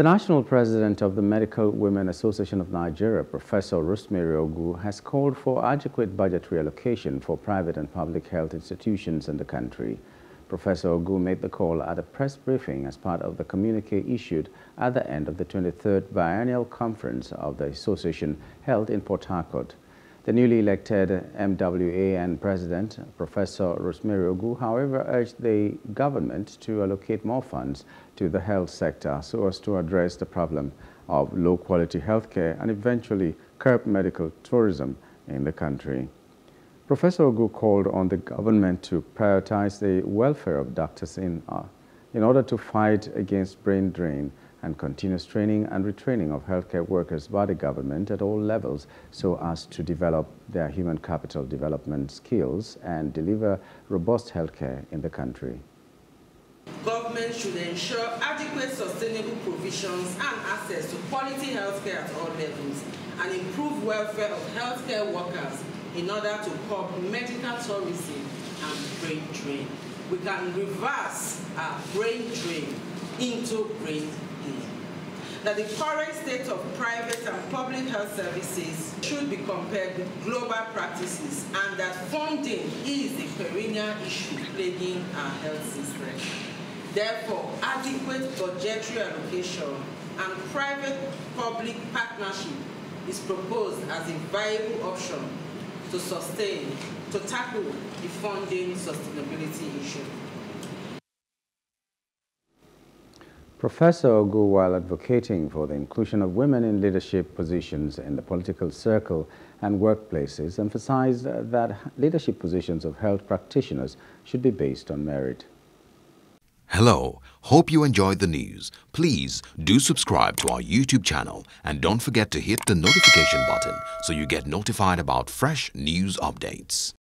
The national president of the Medical Women Association of Nigeria, Professor Rosemary Ogu, has called for adequate budgetary allocation for private and public health institutions in the country. Professor Ogu made the call at a press briefing as part of the communique issued at the end of the 23rd biennial conference of the association held in Port Harcourt. The newly elected MWAN president, Professor Rosemary Ogu, however, urged the government to allocate more funds to the health sector so as to address the problem of low-quality healthcare and eventually curb medical tourism in the country. Professor Ogu called on the government to prioritize the welfare of doctors in, uh, in order to fight against brain drain and continuous training and retraining of healthcare workers by the government at all levels so as to develop their human capital development skills and deliver robust healthcare in the country. Government should ensure adequate sustainable provisions and access to quality healthcare at all levels and improve welfare of healthcare workers in order to curb medical tourism and brain drain. We can reverse our brain drain into brain that the current state of private and public health services should be compared with global practices and that funding is the perennial issue plaguing our health system. Therefore, adequate budgetary allocation and private-public partnership is proposed as a viable option to sustain, to tackle the funding sustainability issue. Professor Ogu, while advocating for the inclusion of women in leadership positions in the political circle and workplaces, emphasized that leadership positions of health practitioners should be based on merit. Hello, hope you enjoyed the news. Please do subscribe to our YouTube channel and don't forget to hit the notification button so you get notified about fresh news updates.